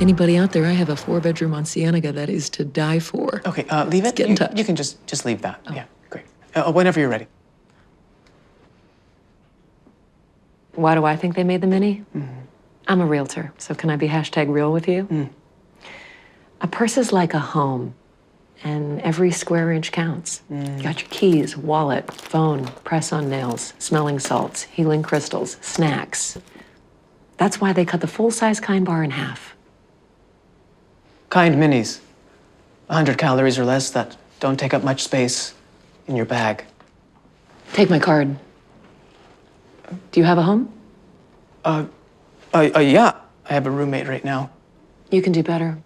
Anybody out there, I have a four bedroom on Cienega that is to die for. Okay, uh, leave it. get in you, touch. you can just just leave that. Yeah, great. Uh, whenever you're ready. Why do I think they made the mini? I'm a realtor, so can I be hashtag real with you? A purse is like a home, and every square inch counts. You got your keys, wallet, phone, press on nails, smelling salts, healing crystals, snacks. That's why they cut the full size kind bar in half. Kind minis. 100 calories or less that don't take up much space in your bag. Take my card. Do you have a home? Uh, uh, yeah, I have a roommate right now. You can do better.